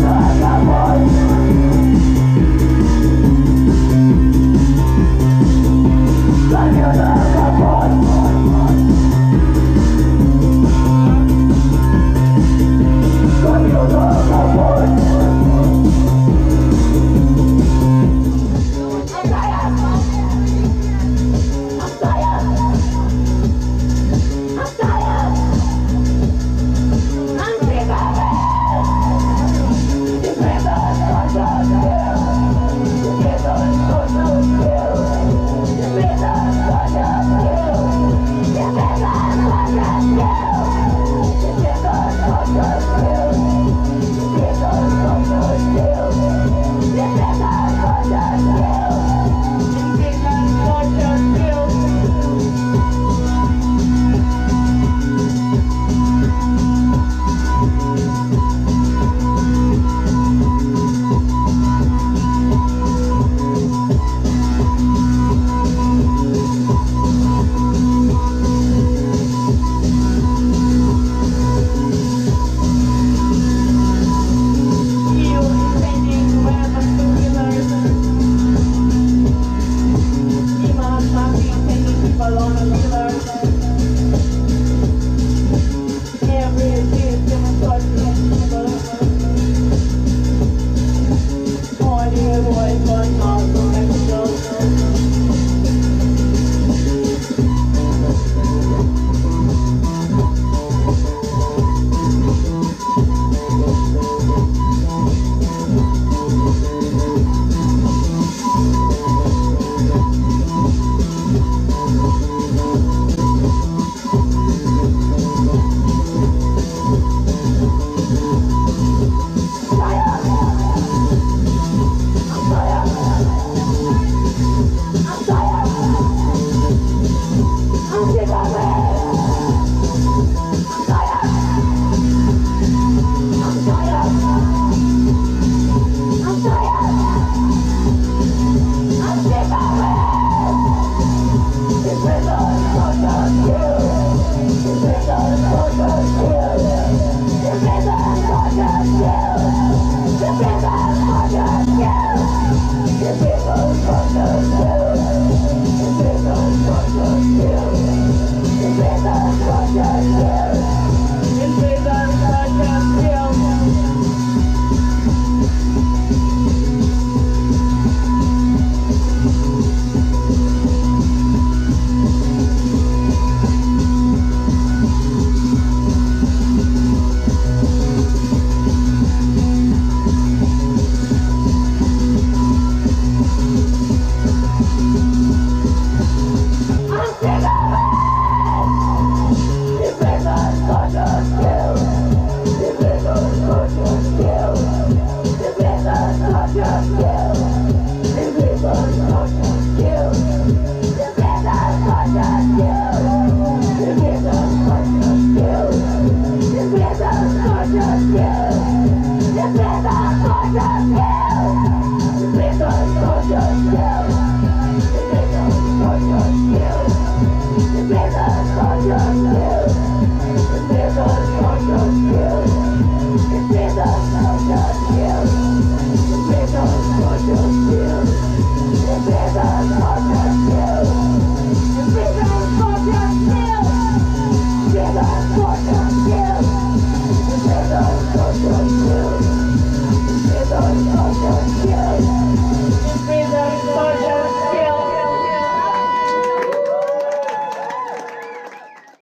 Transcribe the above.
나 Yeah.